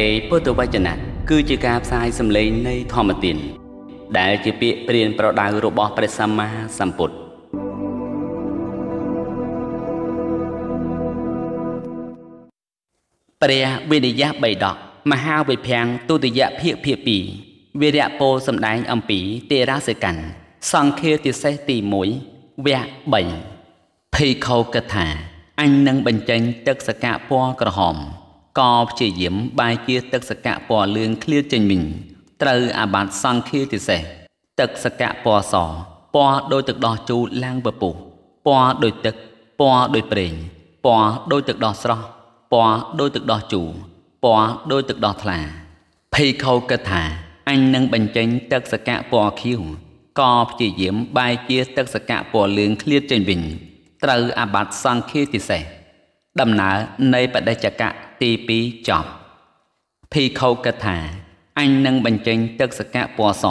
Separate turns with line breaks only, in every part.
សេរីពុទ្ធវចនៈគឺជាការផ្សាយសម្លេងនៃធម្មទានដែលជាពាក្យព្រានប្រដៅរបស់ព្រះសម្មាសម្ពុទ្ធព្រះវិនយៈបៃដកមហាវិភាំងទុតិយភាគភាគ2វិរៈពោសម្ដែងអំពីទេរាសិកាន់សង្ឃាទិសេសទី1វគ្គ3ភេខោកថាអញនឹងបញ្ចេញទឹកសកៈពណ៌ក្រហម កព្យាយាមបាយជាទឹកសកៈពណ៌លឿងឃ្លាតចេញវិញត្រូវអាបត្តិសង្ឃាទិសេសទឹកសកៈពណ៌សពណ៌ដូចទឹកដោះជូរឡើងពពុះពណ៌ដូចទឹកពណ៌ដូចប្រេងពណ៌ដូចទឹកដោះស្រស់ពណ៌ដូចទឹកដោះជូរពណ៌ដូចទឹកដោះថ្លាភេខោគិតថាអញនឹងបញ្ចេញទឹកសកៈពណ៌ខៀវក៏ព្យាយាមបាយជាទឹកសកៈពណ៌លឿងឃ្លាតចេញវិញត្រូវអាបត្តិសង្ឃាទិសេសដំណើរនៃបដិច្ចកៈ ទី2ចប់ភីខោគិតថាអញនឹងបញ្ចេញទឹកសកៈពណ៌ស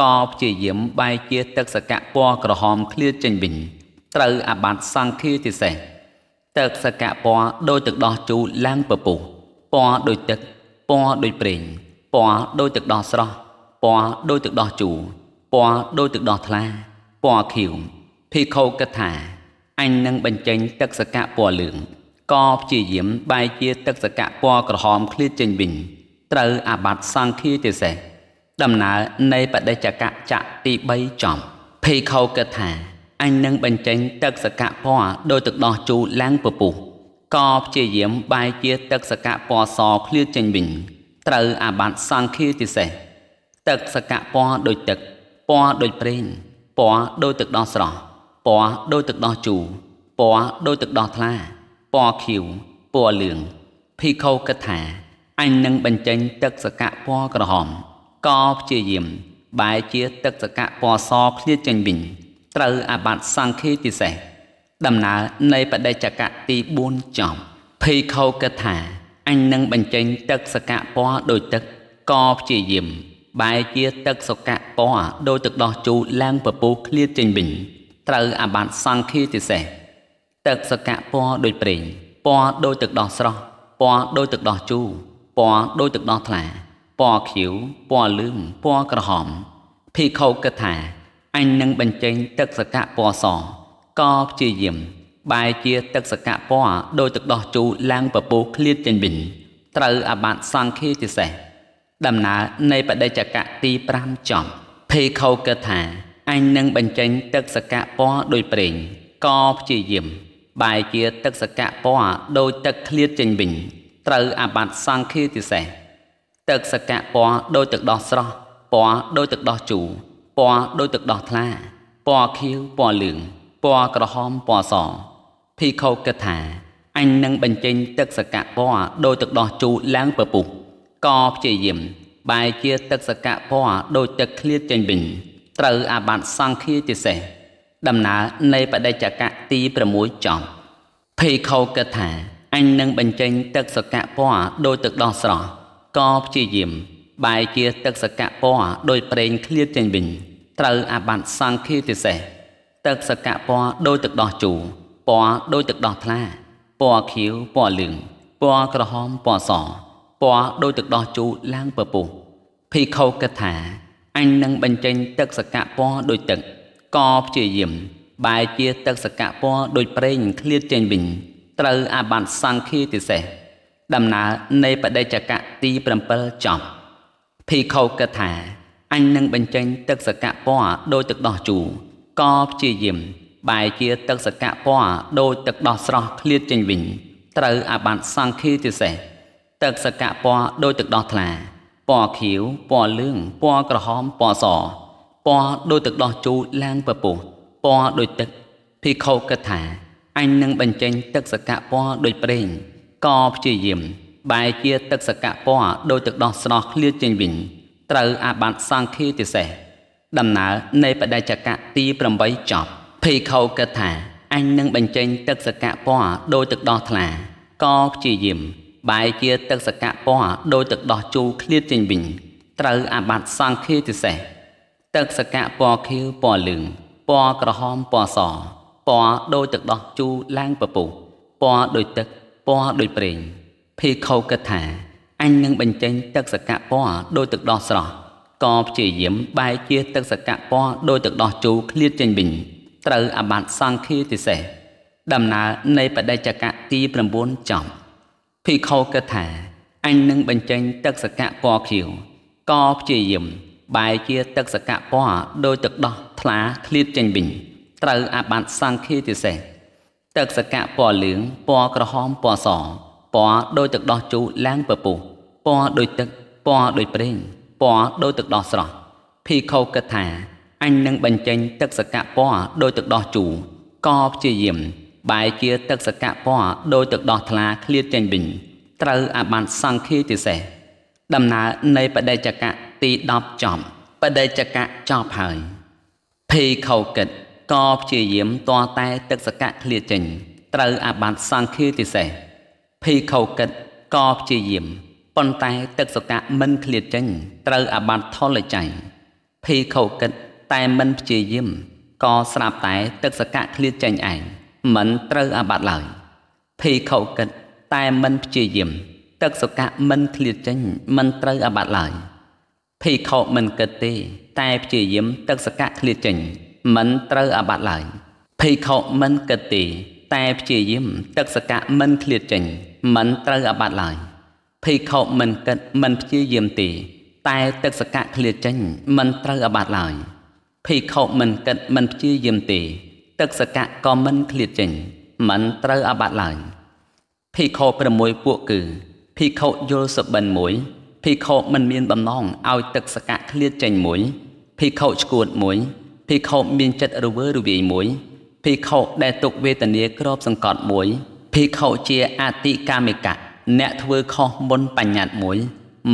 ក៏ព្យាយាមបែកជាទឹកសកៈពណ៌ក្រហមឃ្លាតចេញវិញត្រូវអាបត្តិសង្ឃាទិសេសទឹកសកៈពណ៌ដូចទឹកដោះជូរឡើងពពុះពណ៌ដូចទឹកពណ៌ដូចប្រេងពណ៌ដូចទឹកដោះស្រស់ពណ៌ដូចទឹកដោះជូរពណ៌ដូចទឹកដោះថ្លាពណ៌ខៀវភីខោគិតថាអញនឹងបញ្ចេញទឹកសកៈពណ៌លឿង ក៏ព្យាយាមបែកជាទឹកសកៈពណ៌ក្រហមឃ្លាតចេញវិញត្រូវអាបត្តិសង្ឃាទិសេសដំណើរនៃបដិច្ចកៈចៈទី3ចំភេខោគិតថាអញនឹងបញ្ចេញទឹកសកៈពណ៌ដោយទឹកដោះជូរឡើងពពុះក៏ព្យាយាមបែកជាទឹកសកៈពណ៌សឃ្លាតចេញវិញត្រូវអាបត្តិសង្ឃាទិសេសទឹកសកៈពណ៌ដូចទឹកពណ៌ដូចប្រេងពណ៌ដូចទឹកដោះស្រស់ពណ៌ដូចទឹកដោះជូរពណ៌ដូចទឹកដោះថ្លា ពណ៌ខៀវពណ៌លឿងភីខោគិតថាអញនឹងបញ្ចេញទឹកសកៈពណ៌ក្រហមក៏ព្យាយាមបែរជាទឹកសកៈពណ៌សឃ្លាតចេញវិញត្រូវអាបត្តិសង្ឃេពិសេសដំណើរនៃបដិច្ចកៈទី4ចំភីខោគិតថាអញនឹងបញ្ចេញទឹកសកៈពណ៌ដោយទឹកក៏ព្យាយាមបែរជាទឹកសកៈពណ៌ដោយទឹកដោះជូរឡើងពពុះឃ្លាតចេញវិញត្រូវអាបត្តិសង្ឃេពិសេស ទឹកសកៈពណ៌ដូចប្រេងពណ៌ដូចទឹកដោះស្រស់ពណ៌ដូចទឹកដោះជូរពណ៌ដូចទឹកដោះថ្លាពណ៌ខៀវពណ៌លឿងពណ៌ក្រហមភីខោគិតថាអញនឹងបញ្ចេញទឹកសកៈពណ៌សក៏ព្យាយាមបែរជាទឹកសកៈពណ៌ដោយទឹកដោះជូរឡើងពពុះឃ្លាតចេញវិញត្រូវអាបត្តិសង្ឃេទិសេសដំណើរនៃបដិច្ចកៈទី5ចំភេខោគិតថាអញនឹងបញ្ចេញទឹកសកៈពណ៌ដោយប្រេងក៏ព្យាយាម បែរជាទឹកសកៈពណ៌ដោយទឹកឃ្លាតចេញវិញត្រូវអាបត្តិសង្ឃាទិសេសទឹកសកៈពណ៌ដោយទឹកដោះស្រស់ពណ៌ដោយទឹកដោះជូរពណ៌ដោយទឹកដោះថ្លាពណ៌ខៀវពណ៌លឿងពណ៌ក្រហមពណ៌សភីខោគិតថាអញនឹងបញ្ចេញទឹកសកៈពណ៌ដោយទឹកដោះជូរឡើងពពុះក៏ព្យាយាមបែរជាទឹកសកៈពណ៌ដោយទឹកឃ្លាតចេញវិញត្រូវអាបត្តិសង្ឃាទិសេស ដំណើរនៃបដិច្ចកៈទី6ចំភេខោគិតថាអញនឹងបញ្ចេញទឹកសកៈពណ៌ដោយទឹកដោះស្រស់ក៏ព្យាយាមបែរជាទឹកសកៈពណ៌ដោយប្រេងឃ្លាតចេញវិញត្រូវអាបត្តិសង្ឃាទិសេសទឹកសកៈពណ៌ដោយទឹកដោះជូរពណ៌ដោយទឹកដោះថ្លាពណ៌ខៀវពណ៌លឿងពណ៌ក្រហមពណ៌សពណ៌ដោយទឹកដោះជូរឡើងពពុះភីខោគិតថាអញនឹងបញ្ចេញទឹកសកៈពណ៌ដោយទឹក ក៏ព្យាយាម បែរជាទឹកសកៈពណ៌ដូចប្រេងឃ្លាតចេញវិញ ត្រូវអាបត្តិសង្ឃាទិសេសដំណើរនៃបដិច្ចកៈទី7ចប់ភីខោគិតថាអញនឹងបញ្ចេញទឹកសកៈពណ៌ដោយទឹកដោះជូរក៏ព្យាយាម បែរជាទឹកសកៈពណ៌ដោយទឹកដោះស្រស់ឃ្លាតចេញវិញត្រូវអាបត្តិសង្ឃាទិសេសទឹកសកៈពណ៌ដោយទឹកដោះថ្លាពណ៌ខៀវពណ៌លឿងពណ៌ក្រហមពណ៌ស ពណ៌ដូចទឹកដោះជូរឡើងពពុះពណ៌ដូចទឹកភិក្ខុគិតថាអញនឹងបញ្ចេញទឹកសកៈពណ៌ដូចប្រេងក៏ព្យាយាមបែរជាទឹកសកៈពណ៌ដូចទឹកដោះស្រស់ឃ្លាតចេញវិញត្រូវអាបត្តិសង្ឃាទិសេសដំណើរនៃបដិច្ចកៈទី8ចប់ភិក្ខុគិតថាអញនឹងបញ្ចេញទឹកសកៈពណ៌ដូចទឹកដោះថ្លាក៏ព្យាយាមបែរជាទឹកសកៈពណ៌ដូចទឹកដោះជូរឃ្លាតចេញវិញត្រូវអាបត្តិសង្ឃាទិសេស ទឹកសកៈពណ៌ខៀវពណ៌លឿងពណ៌ក្រហមពណ៌សពណ៌ដូចទឹកដោះជូរឡើងពពុះពណ៌ដូចទឹកពណ៌ដូចប្រេងភីខោគិតថាអញនឹងបញ្ចេញទឹកសកៈពណ៌ដោយទឹកដោះស្រស់ក៏ព្យាយាមបែកជាទឹកសកៈពណ៌ដោយទឹកដោះជូរឃ្លាតចេញវិញត្រូវអាបត្តិសង្ឃាទិសេសដំណើរនៃបដិច្ចកៈទី9ចំភិក្ខុគិតថាអញនឹងបញ្ចេញទឹកសកៈពណ៌ខៀវក៏ព្យាយាម បែរជាទឹកសកៈពណ៌ដោយទឹកដោះថ្លាឃ្លាតចេញវិញត្រូវអាបត្តិសង្ឃាទិសេសទឹកសកៈពណ៌លឿងពណ៌ក្រហមពណ៌សពណ៌ដោយទឹកដោះជូរឡើងពពុះពណ៌ដោយទឹកពណ៌ដោយប្រេងពណ៌ដោយទឹកដោះស្រស់ភីខោគិតថាអញនឹងបញ្ចេញទឹកសកៈពណ៌ដោយទឹកដោះជូរក៏ព្យាយាមបែរជាទឹកសកៈពណ៌ដោយទឹកដោះថ្លាឃ្លាតចេញវិញត្រូវអាបានសង្ឃាទិសេសដំណើរនៃបដិច្ចកៈ ទី10ចំបដិច្ចកៈចប់ហើយភេខោកិតក៏ព្យាយាមតតែទឹកសកៈឃ្លាតចេញ ត្រូវអាបានសង្ឃាទិសេសភេខោកិតក៏ព្យាយាមប៉ុន្តែទឹកសកៈមិនឃ្លាតចេញ ត្រូវអាបានថលចៃភេខោកិតតែមិនព្យាយាមក៏ស្រាប់តែទឹកសកៈឃ្លាតចេញឯងមិនត្រូវអាបត្តិឡើយភេខោកិតតែមិនព្យាយាមទឹកសុកៈមិនឃ្លាតចេញមិនត្រូវអាបត្តិឡើយ ភេខោមិនគិតទេ តែព្យាយាមទឹកសកៈឃ្លាតចេញមិនត្រូវអាបត្តិឡើយភេខោមិនគិតទេតែព្យាយាមទឹកសកៈមិនឃ្លាតចេញមិនត្រូវអាបត្តិឡើយភេខោមិនគិតមិនព្យាយាមទេ តែទឹកសកៈឃ្លាតចេញមិនត្រូវអាបត្តិឡើយភេខោមិនគិតមិនព្យាយាមទេ ទឹកសកៈក៏មិនឃ្លាតចេញមិនត្រូវអាបត្តិឡើយភិក្ខុ6ពួកគឺភិក្ខុយល់សបិនមួយ ភិក្ខុមិនមានបំណងឲ្យទឹកសកៈឃ្លាតចេញមួយភិក្ខុឈួតមួយភិក្ខុមានចិត្តរវើរវាយមួយភិក្ខុដែលទុកវេទនាក្របសង្កត់មួយភិក្ខុជាអតិកាមិកៈអ្នកធ្វើខុសមុនបញ្ញត្តិមួយ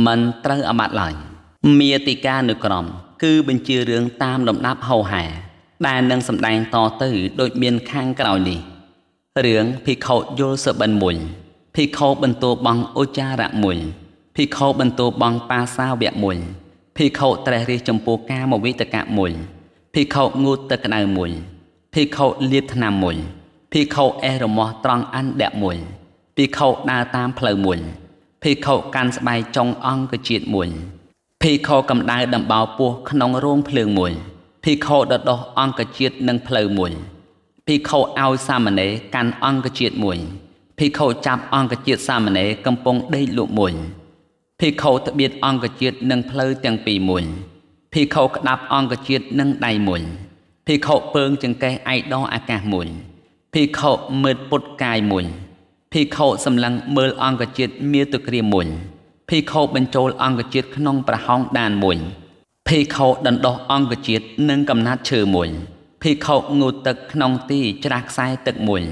មិនត្រូវអាបត្តិឡើយមាតិកានុក្រម គឺបញ្ជារឿងតាមលំដាប់ហោហែដែលនឹងសម្ដែងតទៅដូចមានខាងក្រោយនេះរឿងភិក្ខុយល់សបិនមួយភិក្ខុបន្ទោបង់ឧចារៈមួយ ភិក្ខុបន្ទោបង់បាសាវៈមួយភិក្ខុត្រេះរិះចំពោះកាមវិតកៈមួយភិក្ខុងូតទឹកក្តៅមួយភិក្ខុលាបថ្នាំមួយភិក្ខុអេះរមាស់ត្រង់អណ្ដៈមួយភិក្ខុដើរតាមផ្លូវមួយភិក្ខុកាន់ស្បែកចុងអង្គជាតិមួយភិក្ខុកំដៅដំបៅពោះក្នុងរោងភ្លើងមួយភិក្ខុដដោះអង្គជាតិនឹងផ្លូវមួយភិក្ខុឲ្យសាមណេរកាន់អង្គជាតិមួយភិក្ខុចាប់អង្គជាតិសាមណេរកំពុងដេកលក់មួយ ភិក្ខុត្បៀតអង្គជាតិនឹងផ្លូវទាំងពីរមួយភិក្ខុក្តាប់អង្គជាតិនឹងដៃមួយភិក្ខុពើងចង្កេះឯដោអាកាសមួយភិក្ខុមើលពុតកាយមួយភិក្ខុសម្លឹងមើលអង្គជាតិមាតុគ្រាមួយភិក្ខុបញ្ចូលអង្គជាតិក្នុងប្រហោងដានមួយភិក្ខុដណ្ដោះអង្គជាតិនិងកំណាត់ឈើមួយភិក្ខុងូតទឹកក្នុងទីច្រាស់ខ្សែទឹកមួយ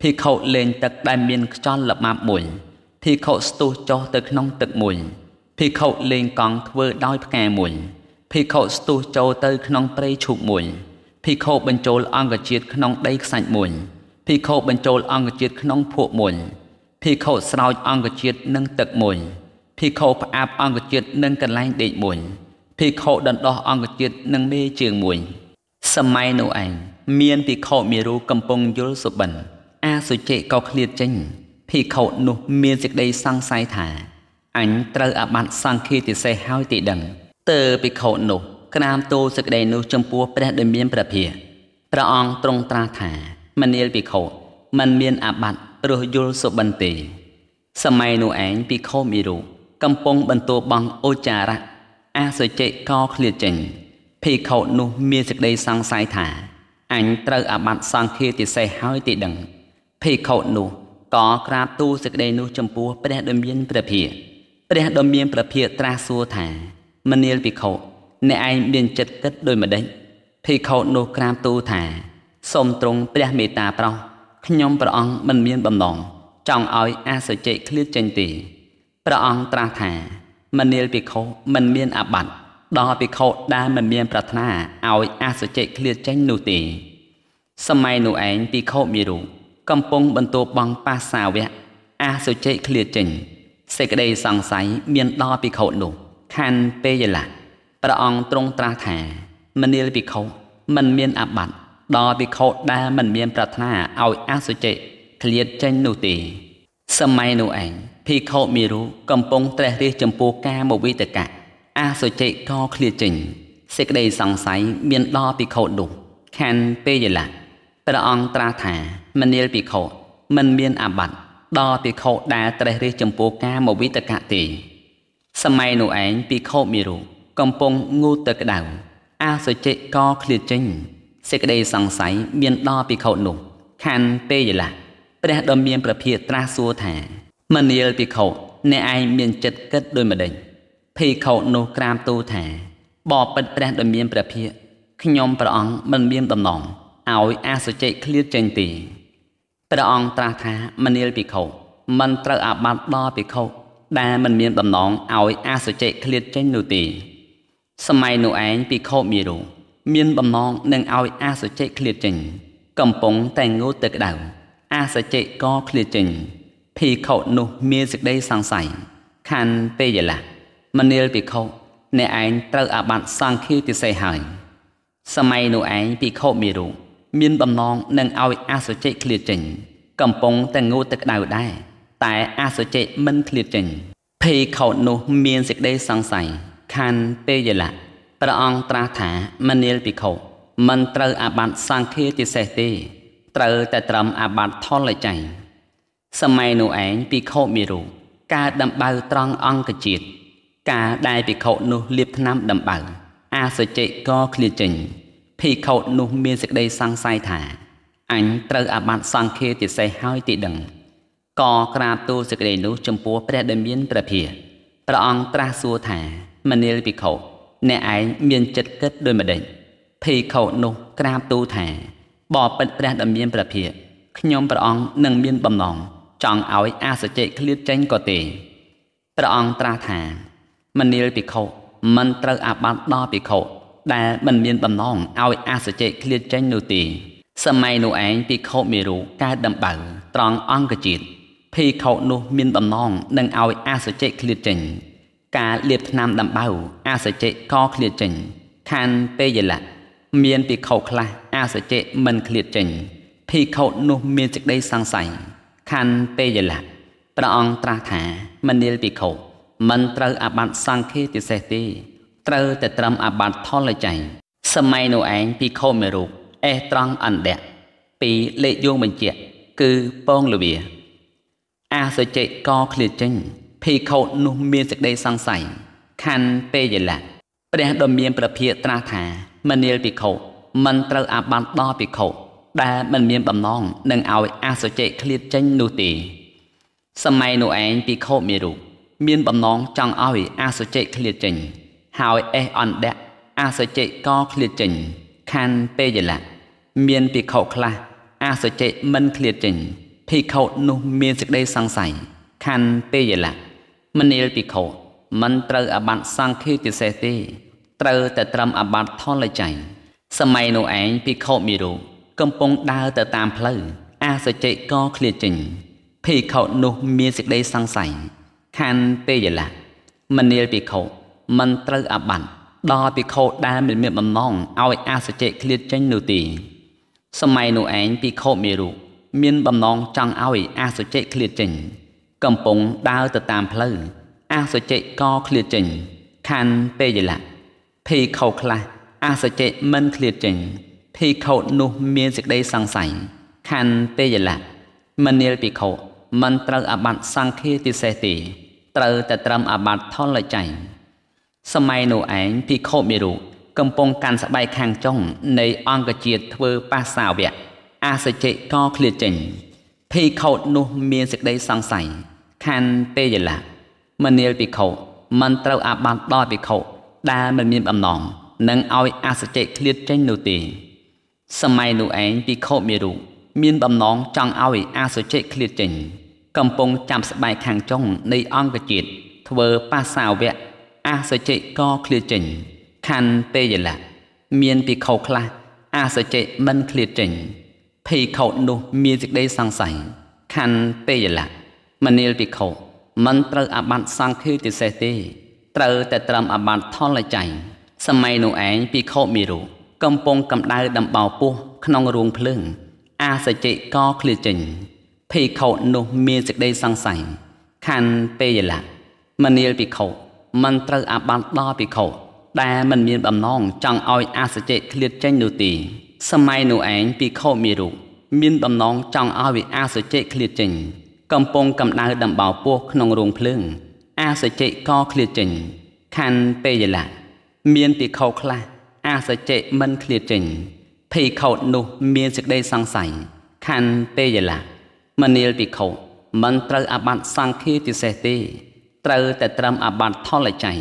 ភិក្ខុលេងទឹកដែលមានខ្យល់ល្បាប់មួយ ភិក្ខុស្ទុះចុះទៅក្នុងទឹកមួយភិក្ខុលេងកង់ធ្វើដោយផ្កាមួយភិក្ខុស្ទុះចូលទៅក្នុងព្រៃឈូកមួយភិក្ខុបញ្ចូលអង្គជាតិក្នុងដីខ្សាច់មួយភិក្ខុបញ្ចូលអង្គជាតិក្នុងភក់មួយភិក្ខុស្រោចអង្គជាតិនឹងទឹកមួយភិក្ខុផ្អាប់អង្គជាតិនឹងកន្លែងដេកមួយភិក្ខុដណ្ដោះអង្គជាតិនឹងមេជើងមួយសម័យនោះឯងមានភិក្ខុមេរុកំពុងយល់សុបិន អាសុជិក៏ឃ្លាតចេញ ភិក្ខុនោះមានសេចក្តីសង្ស័យថាអញត្រូវអាបត្តិសង្ឃាទិសេសហើយទីដឹងតើភិក្ខុនោះក្រាមទូលសេចក្តីនោះចំពោះព្រះដែលមានព្រះភិយព្រះអង្គទ្រង់ត្រាស់ថាមនាលភិក្ខុมันមានអាបត្តិរស់យល់សុបិនទេសម័យនោះឯងភិក្ខុមេរុកំពុងបន្ទោបង់អូចារៈអាសុជិក៏ឃ្លាតចេញភិក្ខុនោះមានសេចក្តីសង្ស័យថាអញត្រូវអាបត្តិសង្ឃាទិសេសហើយទីដឹងភិក្ខុនោះ ក៏ក្រាបទូលសេចក្តីនោះចំពោះព្រះដ៏មានព្រះភិយព្រះដ៏មានព្រះភិយត្រាស់សួរថាមនាលភិក្ខុអ្នកឯងមានចិត្តគិតដូចម្ដេចភិក្ខុនោះក្រាបទូលថាសូមទ្រង់ព្រះមេត្តាប្រោសខ្ញុំព្រះអង្គមិនមានបំណងចង់ឲ្យអាសជិឃ្លាតចេញទេព្រះអង្គត្រាស់ថាមនាលភិក្ខុមិនមានអាបត្តិដល់ភិក្ខុដែលមិនមានប្រាថ្នាឲ្យអសុជិឃ្លាតចេញនោះទេសម័យនោះឯងភិក្ខុមេរុ កំពុងបន្ទោបង់បាសាវៈអសុជិឃ្លាតចេញសេចក្តីសង្ស័យមានដល់ភិក្ខុនោះខណ្ឌពេយលៈព្រះអង្គទ្រង់ត្រាស់ថាមនាលភិក្ខុមិនមានអាបត្តិដល់ភិក្ខុដែលមិនមានប្រាថ្នាឲ្យអសុជិឃ្លាតចេញនោះទេ សម័យនោះឯងភិក្ខុមីរុកំពុងត្រេះរិះចំពោះការមកវិតកៈអាសុចិក៏ឃ្លាចេញសេចក្តីសង្ស័យមានដល់ភិក្ខុនោះខណ្ឌពេយលា ព្រះអង្គត្រាស់ថាមនាលភិក្ខុមិនមានអាបត្តិដល់ភិក្ខុដែលត្រេះរិះចំពោះការមកវិតកៈទេសម័យនោះឯងភិក្ខុមីរុកំពុងងូតទឹកក្តៅអាសុចិក៏ឃ្លាចេញសេចក្តីសង្ស័យមានដល់ភិក្ខុនោះខណ្ឌពេយលាព្រះដ៏មានព្រះភិក្ខត្រាស់សួរថាមនាលភិក្ខុអ្នកឯងមានចិត្តគិតដូចម្ដេចភិក្ខុនោះក្រាបទូលថាបបិទ្ធព្រះដ៏មានព្រះភិក្ខខ្ញុំព្រះអង្គមិនមានដំណង ឲ្យអាសុចិឃ្លាតចេញទេព្រះអង្គត្រាស់ថាមនាលភិក្ខុមិនត្រូវអាបត្តិដល់ភិក្ខុដែលមិនមានដំណងឲ្យអាសុចិឃ្លាតចេញនោះទេសម័យនោះឯងភិក្ខុមីរុមានបំណងនឹងឲ្យអាសុចិឃ្លាតចេញ កំពុងតែងូតទឹកក្តៅអាសុចិក៏ឃ្លាតចេញភិក្ខុនោះមានសេចក្តីសង្ស័យខណ្ឌពេយលាមនាលភិក្ខុអ្នកឯងត្រូវអាបត្តិសង្ឃាទិសេសហើយសម័យនោះឯងភិក្ខុមីរុ មានបំណងនឹងឲ្យអសុចិឃ្លាតចេញ កំពុងតែងូតទឹកក្តៅដែរតែអសុចិមិនឃ្លាតចេញភិក្ខុនោះមានសេចក្តីសង្ស័យខណ្ឌពេយលាព្រះអង្គត្រាស់ថាមនាលភិក្ខុមិនត្រូវអាបត្តិសង្ឃាទិសេសទេ ត្រូវតែត្រឹមអាបត្តិថលចៃសម័យនោះឯងភិក្ខុមីរុការដំបៅត្រង់អង្គជាតិការដែលភិក្ខុនោះលាបថ្នាំដំបៅអាសចិក៏ឃ្លាចេញ ភិក្ខុនោះមានសេចក្តីសង្ស័យថាអញត្រូវអាបត្តិសង្ឃាទិសេសហើយទីដឹងក៏ក្រាបទូលសេចក្តីនោះចំពោះព្រះដែលមានព្រះភិយព្រះអង្គត្រាស់សួរថាមនាលភិក្ខុអ្នកឯងមានចិត្តគិតដូចម្ដេចភិក្ខុនោះក្រាបទូលថាបបិទ្ធព្រះដែលមានព្រះភិយខ្ញុំព្រះអង្គនឹងមានបំណងចង់ឲ្យអាសចិឃ្លាតចេញក៏ទេព្រះអង្គត្រាស់ថាមនាលភិក្ខុមិនត្រូវអាបត្តិដល់ភិក្ខុ ដែលមិនមានបំណងឲ្យអាសចិឃ្លាតចេញនោះទេសម័យនោះឯងភិក្ខុមេរុកើតដំបៅត្រង់អង្គជាតិភិក្ខុនោះមានបំណងនឹងឲ្យអាសចិឃ្លាតចេញ ការលាបថ្នាំដំបៅអាសចិក៏ឃ្លាតចេញខណ្ឌពេយលៈមានភិក្ខុខ្លះអាសចិមិនឃ្លាតចេញភិក្ខុនោះមានសេចក្តីសង្ស័យខណ្ឌពេយលៈព្រះអង្គត្រាស់ថាមនាលភិក្ខុមិនត្រូវអាបត្តិសង្ឃេទិសេសទេ ត្រូវតែត្រឹមអាបត្តិថលចៃសម័យនោះឯងភិក្ខុមួយរូបអេសត្រង់អណ្ដៈពីលេខយោងបញ្ជាក់គឺពងលវាអាសុចិក៏ឃ្លាតចេញភិក្ខុនោះមានសេចក្តីសង្ស័យខណ្ឌពេយលៈព្រះដ៏មានព្រះភិក្ខត្រាស់ថាមនាលភិក្ខុមិនត្រូវអាបត្តិដល់ភិក្ខុដែលមិនមានបំណងនឹងឲ្យអសុចិឃ្លាតចេញនោះទេសម័យនោះឯងភិក្ខុមួយរូបមានបំណងចង់ឲ្យអសុចិឃ្លាតចេញ ហើយអេសអណ្ដៈអសុចិក៏ឃ្លាតចេញខណ្ឌពេយលៈមានភិក្ខុខ្លះអសុចិមិនឃ្លាតចេញភិក្ខុនោះមានសេចក្តីសង្ស័យខណ្ឌពេយលៈមនាលភិក្ខុមិនត្រូវអបត្តិសង្ឃាទិសេសទេត្រូវតែត្រឹមអបត្តិថលចៃសម័យនោះឯងភិក្ខុមីរុកំពុងដើរទៅតាមផ្លូវអាសចិក៏ឃ្លាតចេញភិក្ខុនោះមានសេចក្តីសង្ស័យខណ្ឌពេយលាមនាលភិក្ខុ មិនត្រូវអាបត្តិដល់ភិក្ខុដែលមិនមានបំណងឲ្យអាសចិឃ្លាតចេញនោះទេសម័យនោះឯងភិក្ខុមេរុមានបំណងចង់ឲ្យអាសចិឃ្លាតចេញ កំពុងដើរទៅតាមផ្លូវអាសចិក៏ឃ្លាតចេញខណ្ឌពេយលាភិក្ខុខ្លះអាសចិមិនឃ្លាតចេញភិក្ខុនោះមានសេចក្តីសង្ស័យខណ្ឌពេយលាមនាលភិក្ខុមិនត្រូវអាបត្តិសង្ឃាទិសេសទេត្រូវតែត្រឹមអាបត្តិថលចៃ សម័យនោះឯងភិក្ខុមេរុកំពុងកាន់ស្បែកខាងចុងនៃអង្គជាតិធ្វើបាសាវៈអាសចិក៏ឃ្លាតចេញភិក្ខុនោះមានសេចក្តីសង្ស័យខណ្ឌពេយលាមនាលភិក្ខុមិនត្រូវអាបត្តិដល់ភិក្ខុដែលមិនមានបំណងនឹងឲ្យអាសចិឃ្លាតចេញនោះទេសម័យនោះឯងភិក្ខុមេរុមានបំណងចង់ឲ្យអាសុចិឃ្លាតចេញ កំពុងចាំស្បែកខាងចុងនៃអង្គជាតិធ្វើបាសាវៈ អាសចិក៏ឃ្លាតចេញខណ្ឌពេយលៈមានភិក្ខុខ្លះអាសចិមិនឃ្លាតចេញភិក្ខុនោះមានសេចក្តីសង្ស័យខណ្ឌពេយលៈមនាលភិក្ខុមិនត្រូវអាបត្តិសង្ឃាទិសេសទេត្រូវតែត្រឹមអាបត្តិថលចៃសម័យនោះឯងភិក្ខុមីរុកំពុងកម្ដៅដំបៅពោះក្នុងរូងភ្លើងអាសចិក៏ឃ្លាតចេញភភិក្ខុនោះមានសេចក្តីសង្ស័យខណ្ឌពេយលៈមនាលភិក្ខុ មិនត្រូវអាបត្តិដល់ភិក្ខុដែលមិនមានបំណងចង់ឲ្យអសចេឃ្លាតចេញនោះទេសម័យនោះឯងភិក្ខុមានរូបមានបំណងចង់ឲ្យវិអសចេឃ្លាតចេញ កំពុងកម្ដៅដំបៅពោះក្នុងរោងភ្លើងអសចេក៏ឃ្លាតចេញខណ្ឌពេយលៈមានភិក្ខុខ្លះអសចេមិនឃ្លាតចេញភិក្ខុនោះមានសេចក្តីសង្ស័យខណ្ឌពេយលៈមនាលភិក្ខុមិនត្រូវអាបត្តិសង្ឃាពិសេសទេ ត្រូវតែត្រឹមអាបត្តិថលចៃ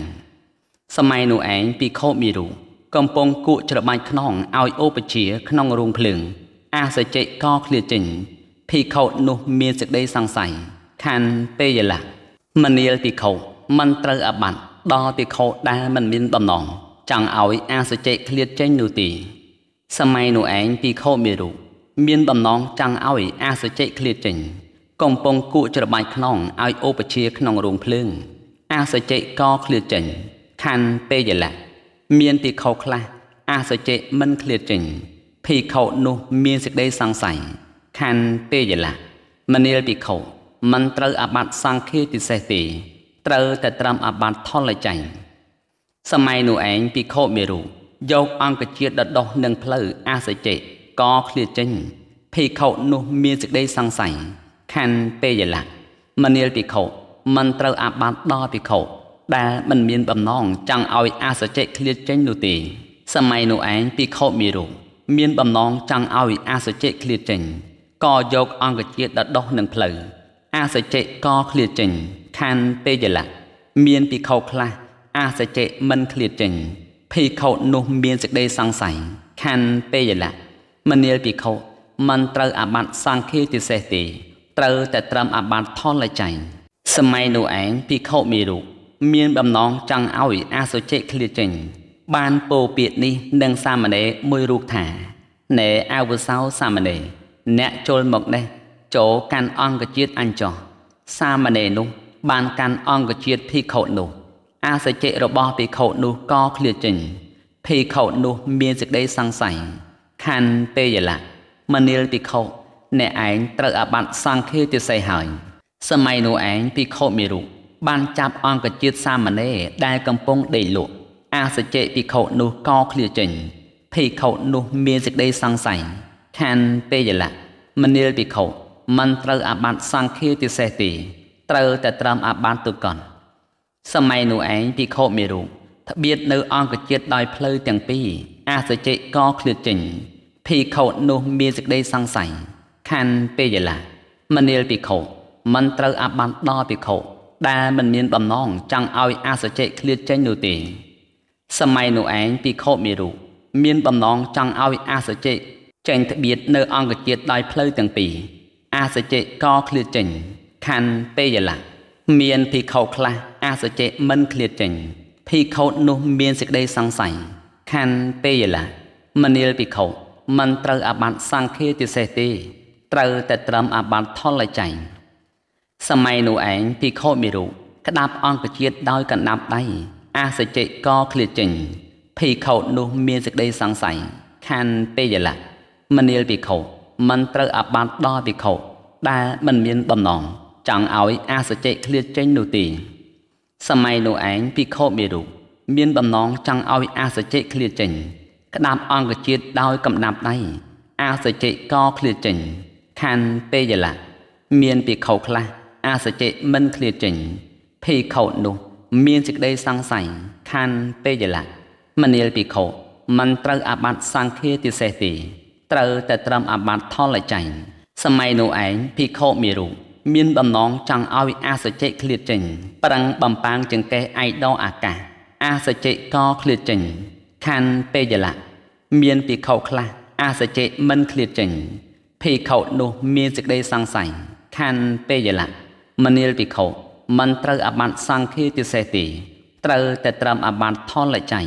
សម័យនោះឯងភិក្ខុមីរូកំពុងគក់ច្របាច់ខ្នងឲ្យអូបជាក្នុងរូងភ្លើង អាសចេក៏ឃ្លាចេញភិក្ខុនោះមានសេចក្តីសង្ស័យខណ្ឌពេយលៈមនាលភិក្ខុមិនត្រូវអាបត្តិដល់ភិក្ខុដែលមិនមានបំណងចង់ឲ្យអាសចេឃ្លាតចេញនោះទេសម័យនោះឯងភិក្ខុមេរុមានបំណងចង់ឲ្យអាសចេឃ្លាតចេញ កំពុងគក់ច្របាច់ខ្នងឲ្យឧបជាក្នុងរោងភ្លើង អាសចេក៏ឃ្លាតចេញខណ្ឌពេយលៈមានភិក្ខុខ្លះអាសចេមិនឃ្លាតចេញភិក្ខុនោះមានសេចក្តីសង្ស័យខណ្ឌពេយលៈមនាលភិក្ខុមិនត្រូវអាបត្តិសង្ឃាពិសេសទេត្រូវតែត្រឹមអាបត្តិថលចៃសម័យនោះឯងភិក្ខុមេរុយកអង្គជាតិដដោះនឹងផ្លូវអាសចេក៏ឃ្លាតចេញភិក្ខុនោះមានសេចក្តីសង្ស័យ ខណ្ឌពេយលៈមនាលភិក្ខុមិនត្រូវអាបត្តិដល់ភិក្ខុដែលមិនមានបំណងចង់ឲ្យអាសចេឃ្លាតចេញនោះទេ សម័យនោះឯងភិក្ខុមេរុមានបំណងចង់ឲ្យអាសចេឃ្លាតចេញក៏យកអង្គជាតិដដោះនឹងផ្លូវអាសចេក៏ឃ្លាតចេញខណ្ឌពេយលៈមានភិក្ខុខ្លះអាសចេមិនឃ្លាតចេញភិក្ខុនោះមានសេចក្តីសង្ស័យខណ្ឌពេយលៈមនាលភិក្ខុមិនត្រូវអាបត្តិសង្ឃាទិសេសទេ ត្រូវតែត្រឹមអាបត្តិថលចៃសម័យនោះឯងភិក្ខុមីរុមានបំណងចង់ឲ្យអាសុជិឃ្លាចេញ បានពោពាក្យនេះនឹងសាមណេរមួយរូបថាណែអវសោសាមណេរអ្នកចូលមកនេះចូលកាន់អង្គជាតិអញចោះសាមណេរនោះ បានកាន់អង្គជាតិភិក្ខុនោះអាសជិរបស់ភិក្ខុនោះក៏ឃ្លាចេញភិក្ខុនោះមានសេចក្តីសង្ស័យខណ្ឌពេយលៈមនាលភិក្ខុ អ្នកឯងត្រូវអាបត្តិសង្ឃាទិសេហើយសម័យនោះឯងភិក្ខុមេរុបានចាប់អង្គជាតិសាមណេរដែលកំពុងដេកលក់អាសជិភិក្ខុនោះក៏ឃ្លាចេញភិក្ខុនោះមានសេចក្តីសង្ស័យខណ្ឌពេយលៈមនាលភិក្ខុមិនត្រូវអាបត្តិសង្ឃាទិសេទេត្រូវតែត្រឹមអាបត្តិទុកនសម័យនោះឯងភិក្ខុមេរុត្បៀតនៅអង្គជាតិដោយផ្លូវទាំងពីរអាសជិក៏ឃ្លាចេញភិក្ខុនោះមានសេចក្តីសង្ស័យ ខណ្ឌពេយលាមនាលភិក្ខុមិនត្រូវអាបត្តិដល់ភិក្ខុដែលមិនមានបំណងចង់ឲ្យអសចេឃ្លាតចេញនោះទេ សម័យនោះឯងភិក្ខុមេរុមានបំណងចង់ឲ្យអសចេចេញត្បៀតនៅអង្គជាតិដោយផ្លូវទាំងពីរអសចេក៏ឃ្លាតចេញខណ្ឌពេយលាមានភិក្ខុខ្លះអសចេមិនឃ្លាតចេញភិក្ខុនោះមានសេចក្តីសង្ស័យខណ្ឌពេយលាមនាលភិក្ខុមិនត្រូវអាបត្តិសង្ឃាទិសេសទេ ត្រូវតែត្រឹមអាបត្តិថលចៃសម័យនោះឯងភិក្ខុមេរុក្តាប់អង្គជាតិដោយកណ្ដាប់ដៃអាសជិក៏ឃ្លាតចេញភិក្ខុនោះមានសេចក្តីសង្ស័យខណ្ឌពេយលៈមនាលភិក្ខុមិនត្រូវអាបត្តិដល់ភិក្ខុដែលមិនមានបំណងចង់ឲ្យអាសជិឃ្លាតចេញនោះទេសម័យនោះឯងភិក្ខុមេរុមានបំណងចង់ឲ្យអាសជិឃ្លាតចេញក្តាប់អង្គជាតិដោយកំដាប់ដៃអាសជិក៏ឃ្លាតចេញ ខណ្ឌពេយលៈមានភិក្ខុខ្លះអាសជិមិនឃ្លាតចេញភិក្ខុនោះ មានសេចក្តីសង្ស័យខណ្ឌពេយលៈមនាលភិក្ខុមិនត្រូវអាបត្តិសង្ឃាទិសេសទេត្រូវតែត្រឹមអាបត្តិថលចៃសម័យនោះឯងភិក្ខុមេរុមានបំណងចង់ឲ្យអាសជិឃ្លាតចេញប្រឹងបំប៉ាងចង្កេះឯកដអាកាសអាសជិក៏ឃ្លាតចេញខណ្ឌពេយលៈមានភិក្ខុខ្លះអាសជិមិនឃ្លាតចេញ ភិក្ខុនោះមានសេចក្តីសង្ស័យខណ្ឌពេយលៈមនាលភិក្ខុមិនត្រូវអាបត្តិសង្ឃាទិសេសទេត្រូវតែត្រឹមអាបត្តិថលចៃ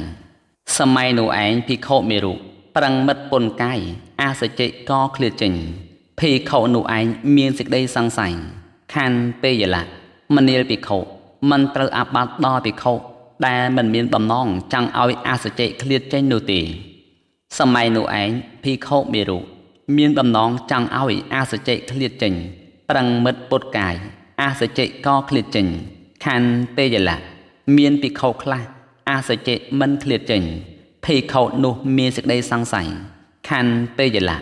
សម័យនោះឯងភិក្ខុមេរុប្រឹងមិត្តពុនកាយអាសជិក៏ឃ្លាតចេញភិក្ខុនោះឯងមានសេចក្តីសង្ស័យខណ្ឌពេយលៈមនាលភិក្ខុមិនត្រូវអាបត្តិដល់ភិក្ខុដែលមិនមានបំណងចង់ឲ្យអាសជិឃ្លាតចេញនោះទេសម័យនោះឯងភិក្ខុមេរុ មានបំណងចង់ឲ្យអាសជិឃ្លាតចេញប្រឹងមិត្តពុតកាយអាសជិក៏ឃ្លាតចេញខណ្ឌពេយលៈមានភិក្ខុខ្លះអាសជិមិនឃ្លាតចេញភិក្ខុនោះមានសេចក្តីសង្ស័យខណ្ឌពេយលៈ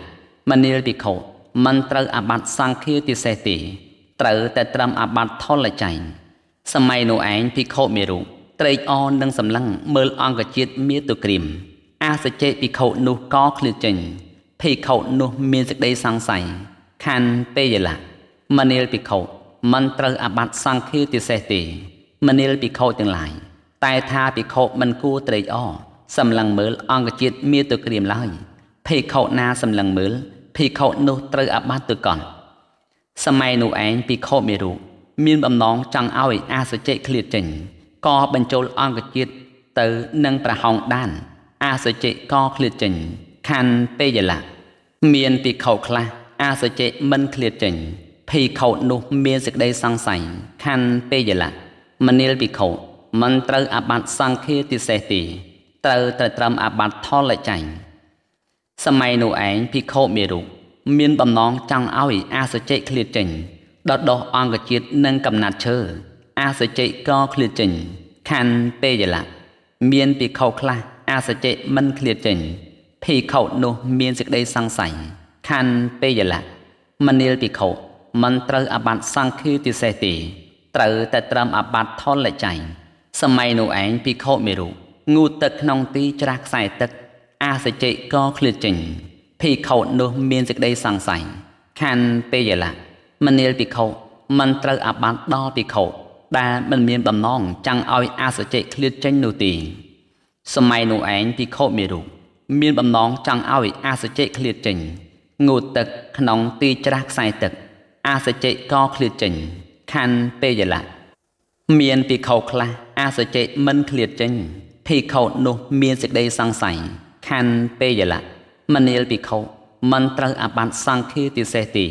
មនាលភិក្ខុមិនត្រូវអាបត្តិសង្ឃាទិសេសទេត្រូវតែត្រឹមអាបត្តិថលចៃសម័យនោះឯងភិក្ខុមេរុត្រេកអរនឹងសម្លឹងមើលអង្គជាតិមាតុក្រៀមអាសចេភិក្ខុនោះក៏ឃ្លាតចេញ ភិក្ខុនោះមានសេចក្តីសង្ស័យខណ្ឌពេយលៈមនាលភិក្ខុមិនត្រូវអាបត្តិសង្ឃាទិសេសទេមនាលភិក្ខុទាំងឡាយតែថាភិក្ខុមិនគួរត្រេកអរសម្លឹងមើលអង្គជាតិមាតុក្រៀមឡើយភិក្ខុណាសម្លឹងមើលភិក្ខុនោះត្រូវអាបត្តិទៅកន់សម័យនោះឯងភិក្ខុមេរុមានបំណងចង់ឲ្យអាសជិឃ្លាតចេញក៏បញ្ចូលអង្គជាតិទៅនឹងប្រហោងដានអាសជិក៏ឃ្លាតចេញ ខណ្ឌពេយលៈមានភិក្ខុខ្លះអាសជិមិនឃ្លាតចេញភិក្ខុនោះមានសេចក្តីសង្ស័យខណ្ឌពេយលៈមនាលភិក្ខុមិនត្រូវអាបត្តិសង្ឃាទិសេសទេត្រូវតែត្រឹមអាបត្តិថលចៃសម័យនោះឯងភិក្ខុមេរុមានបំណងចង់ឲ្យអាសជិឃ្លាតចេញដដោះអង្គជាតិនិងកំណាត់ឈើអាសជិក៏ឃ្លាតចេញខណ្ឌពេយលៈមានភិក្ខុខ្លះអាសជិមិនឃ្លាតចេញ ភិក្ខុនោះមានសេចក្តីសង្ស័យខណ្ឌពេយលៈមនាលភិក្ខុមិនត្រូវអាបត្តិសង្ឃាទិសេសទេត្រូវតែត្រឹមអាបត្តិថលចៃសម័យនោះឯងភិក្ខុមេរុងូតទឹកក្នុងទីច្រាស់ខ្សែទឹក អាសជិក៏ឃ្លាតចេញភិក្ខុនោះមានសេចក្តីសង្ស័យខណ្ឌពេយលៈមនាលភិក្ខុមិនត្រូវអាបត្តិដល់ភិក្ខុដែលមិនមានបំណងចង់ឲ្យអាសជិឃ្លាតចេញនោះទេសម័យនោះឯងភិក្ខុមេរុ មានបំណងចង់ឲ្យអាសជិឃ្លាតចេញងូតទឹកក្នុងទីច្រាស់ខ្សែទឹក អាសជិក៏ឃ្លាតចេញខណ្ឌពេយលៈមានភិក្ខុខ្លះអាសជិមិនឃ្លាតចេញភិក្ខុនោះមានសេចក្តីសង្ស័យខណ្ឌពេយលៈមនាលភិក្ខុមិនត្រូវអាបត្តិសង្ឃាទិសេសទេ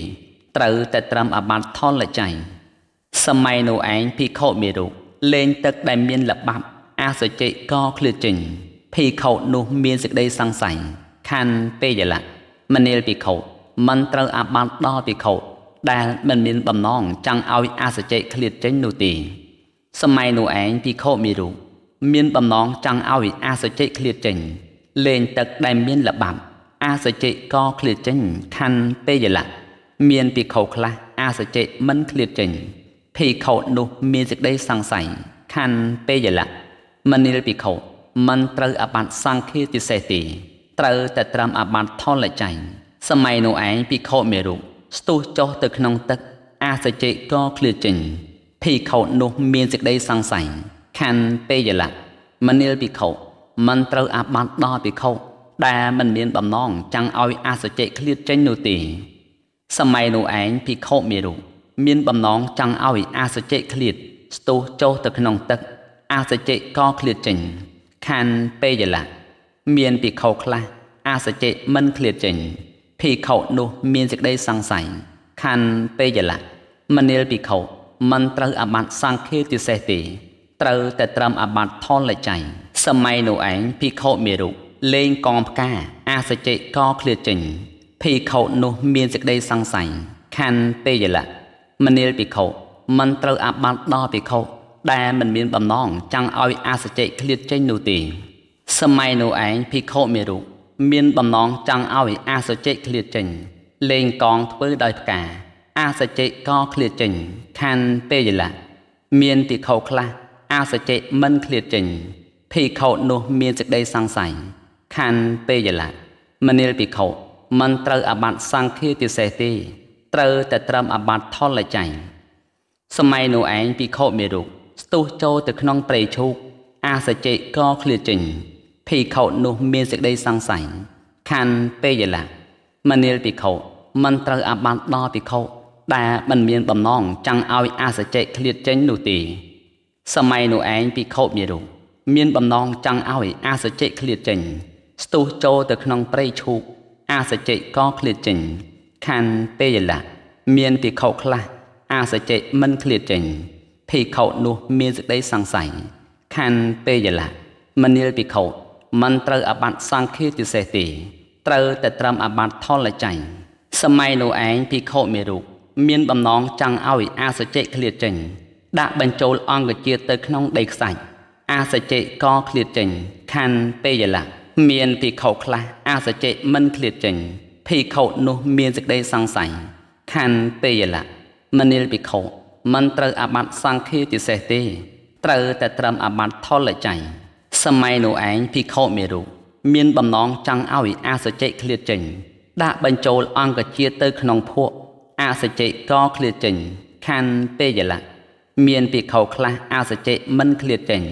ត្រូវតែត្រឹមអាបត្តិថលចៃសម័យនោះឯងភិក្ខុមេរុលេងទឹកដែលមានល្បាប់អាសជិក៏ឃ្លាតចេញ ភិក្ខុនោះមានសេចក្តីសង្ស័យខណ្ឌពេយលៈមនាលភិក្ខុមិនត្រូវអាបត្តិដល់ភិក្ខុដែលមិនមានបំណងចង់ឲ្យអាសជិឃ្លាតចេញនោះទេសម័យនោះឯងភិក្ខុមេរុមានបំណងចង់ឲ្យអាសជិឃ្លាតចេញលេងទឹកដែលមានល្បាប់អាសជិក៏ឃ្លាតចេញខណ្ឌពេយលៈមានភិក្ខុខ្លះអាសជិមិនឃ្លាតចេញភិក្ខុនោះមានសេចក្តីសង្ស័យខណ្ឌពេយលៈមនិលភិក្ខុ មិនត្រូវអបត្តិសង្ឃាទិសេសទេត្រូវតែត្រឹមអបត្តិថលចៃសម័យនោះឯងភិក្ខុមេរុស្ទុះចុះទៅក្នុងទឹក អាសជិក៏ឃ្លាតចេញភិក្ខុនោះមានសេចក្តីសង្ស័យខណ្ឌពេយលៈមនិលភិក្ខុមិនត្រូវអាបត្តិដល់ភិក្ខុដែលមិនមានបំណងចង់ឲ្យអាសជិឃ្លាតចេញនោះទេសម័យនោះឯងភិក្ខុមេរុមានបំណងចង់ឲ្យអាសជិឃ្លាតស្ទុះចុះទៅក្នុងទឹក អាសជិក៏ឃ្លាតចេញ ខណ្ឌពេយលៈមានភិក្ខុខ្លះអាសជិមិនឃ្លាតចេញភិក្ខុនោះមានសេចក្តីសង្ស័យខណ្ឌពេយលៈមនាលភិក្ខុមិនត្រូវអាបត្តិសង្ឃេទិសេសទេត្រូវតែត្រឹមអាបត្តិថលចៃសម័យនោះឯងភិក្ខុមេរុលេងកងផ្កាអាសជិក៏ឃ្លាតចេញភិក្ខុនោះមានសេចក្តីសង្ស័យខណ្ឌពេយលៈមនាលភិក្ខុមិនត្រូវអាបត្តិដល់ភិក្ខុ ដែលមិនមានបំណងចង់ឲ្យអាសជិឃ្លាតចេញនោះទេសម័យនោះឯងភិក្ខុមេរុមានបំណងចង់ឲ្យអាសជិឃ្លាតចេញ លេងកងធ្វើដោយផ្កាអាសជិក៏ឃ្លាតចេញខណ្ឌពេយលៈមានភិក្ខុខ្លះអាសជិមិនឃ្លាតចេញភិក្ខុនោះមានសេចក្តីសង្ស័យខណ្ឌពេយលៈមនាលភិក្ខុមិនត្រូវអាបត្តិសង្ឃាទិសេសទេ ត្រូវតែត្រឹមអាបត្តិថលចៃសម័យនោះឯងភិក្ខុមេរុ ស្ទុះចូលទៅក្នុងព្រៃឈូកអាសជិក៏ឃ្លាតចេញភិក្ខុនោះមានសេចក្តីសង្ស័យខណ្ឌពេយលៈមនាលភិក្ខុមិនត្រូវអាបត្តិដល់ភិក្ខុដែលមិនមានបំណងចង់ឲ្យអាសជិឃ្លាតចេញនោះទេសម័យនោះឯងភិក្ខុមេរុមានបំណងចង់ឲ្យអាសជិឃ្លាតចេញស្ទុះចូលទៅក្នុងព្រៃឈូកអាសជិក៏ឃ្លាតចេញខណ្ឌពេយលៈមានភិក្ខុខ្លះអាសជិមិនឃ្លាតចេញ ភិក្ខុនោះមានសេចក្តីសង្ស័យខណ្ឌពេយលៈមនាលភិក្ខុមិនត្រូវអបត្តិសង្ឃាទិសេសទេត្រូវតែត្រឹមអបត្តិថលចៃសម័យនោះឯងភិក្ខុមេរុមានបំណងចង់ឲ្យអាសជិឃ្លាតចេញ ដាក់បញ្ចូលអង្គជាតិទៅក្នុងដីខ្សាច់អាសជិក៏ឃ្លាតចេញខណ្ឌពេយលៈមានភិក្ខុខ្លះអាសជិមិនឃ្លាតចេញភិក្ខុនោះមានសេចក្តីសង្ស័យខណ្ឌពេយលៈមនិលភិក្ខុ មិនត្រូវអាបត្តិសង្ឃាទិសេសទេ ត្រូវតែត្រឹមអាបត្តិថលចៃសម័យនោះឯងភិក្ខុមេរុមានបំណងចង់ឲ្យអាសជិឃ្លាតចេញ ដាក់បញ្ចូលអង្គជាតិទៅក្នុងភក់អាសជិក៏ឃ្លាតចេញខណ្ឌពេយលៈមានភិក្ខុខ្លះអាសជិមិនឃ្លាតចេញ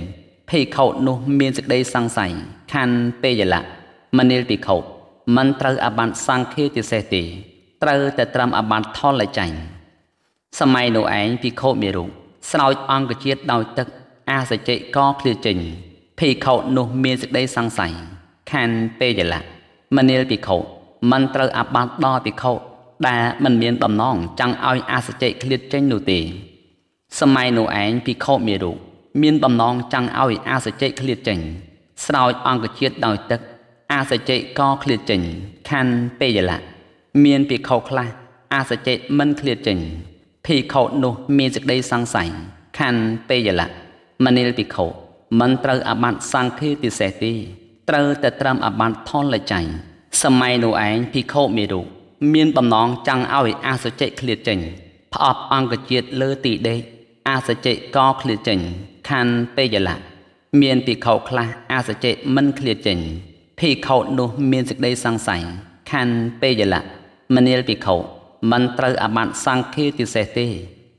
ភិក្ខុនោះមានសេចក្តីសង្ស័យខណ្ឌពេយលៈមនិលភិក្ខុមិនត្រូវអាបត្តិសង្ឃាទិសេសទេ ត្រូវតែត្រឹមអាបត្តិថលចៃ សម័យនោះឯងភិក្ខុមេរុស្រោចអង្គជាតិដោយទឹក អាសជិក៏ឃ្លាតចេញភិក្ខុនោះមានសេចក្តីសង្ស័យខណ្ឌពេយលៈមនិលភិក្ខុមិនត្រូវអាបត្តិដល់ភិក្ខុដែលមិនមានបំណងចង់ឲ្យអាសជិឃ្លាតចេញនោះទេ សម័យនោះឯងភិក្ខុមេរុមានបំណងចង់ឲ្យអាសជិឃ្លាតចេញ ស្រោចអង្គជាតិដោយទឹក អាសជិក៏ឃ្លាតចេញខណ្ឌពេយលៈមានភិក្ខុខ្លះអាសជិមិនឃ្លាតចេញ ភិក្ខុនោះមានសេចក្តីសង្ស័យខណ្ឌពេយលៈមនិលភិក្ខុមិនត្រូវអាបត្តិសង្ឃាពិសេសទេត្រូវតែត្រឹមអាបត្តិថលចៃសម័យនោះឯងភិក្ខុមេរុមានបំណងចង់ឲ្យអាសជិឃ្លាតចេញផ្អប់អង្គជាតិលើទីដេកអាសជិក៏ឃ្លាតចេញខណ្ឌពេយលៈមានភិក្ខុខ្លះអាសជិមិនឃ្លាតចេញភិក្ខុនោះមានសេចក្តីសង្ស័យខណ្ឌពេយលៈមនាលភិក្ខុ មិនត្រូវអាបត្តិសង្ឃាទិសេសទេ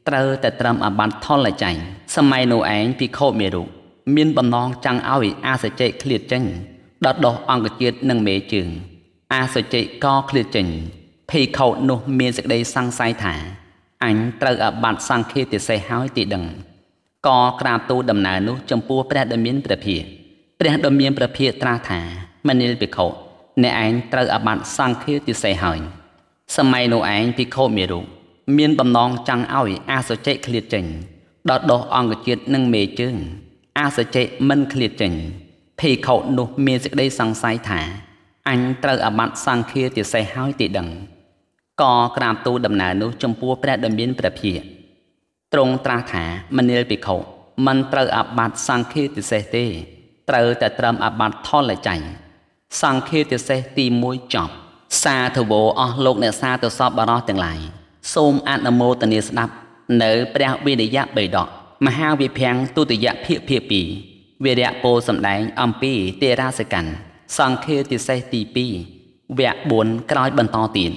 ត្រូវតែត្រឹមអាបត្តិថលចៃសម័យនោះឯងភិក្ខុមេរុមានបំណងចង់ឲ្យអាសជិឃ្លាតចេញដុតដោះអង្គជាតិនិងមេជើង អាសជិក៏ឃ្លាតចេញភិក្ខុនោះមានសេចក្តីសង្ស័យថាអញត្រូវអាបត្តិសង្ឃាទិសេសហើយទីដឹងក៏ក្រាបទូលដំណើរនោះចំពោះព្រះដ៏មានព្រះភិយព្រះដ៏មានព្រះភិយត្រាស់ថាមនិលភិក្ខុអ្នកឯងត្រូវអាបត្តិសង្ឃាទិសេសហើយ សម័យនោះឯងភិក្ខុមេរុមានបំណងចង់ឲ្យអាសជិឃ្លាតចេញដដោះអង្គជាតិនិងមេជើង អាសជិមិនឃ្លាតចេញភិក្ខុនោះមានសេចក្តីសង្ស័យថាអញត្រូវអាបត្តិសង្ឃាទិសេសហើយទីដឹងក៏ក្រាបទូលដំណើរនោះចំពោះព្រះដ៏មានព្រះភិយទ្រង់ត្រាស់ថាមនាលភិក្ខុមិនត្រូវអាបត្តិសង្ឃាទិសេសទេ ត្រូវតែត្រឹមអាបត្តិថលចៃសង្ឃាទិសេសទី1ចប់ សាធវោអស់លោកអ្នកសាទសពបរោះទាំងឡាយសូមអនុមោទនាស្ដាប់នៅព្រះវិនយៈបេដកមហាវិភាំងទុតិយភាគភាគ2វិរៈពោសម្ដែងអំពីទេរាសកੰសង្ឃាទិសេសទី2វគ្គ4ក្រោយបន្តទៀត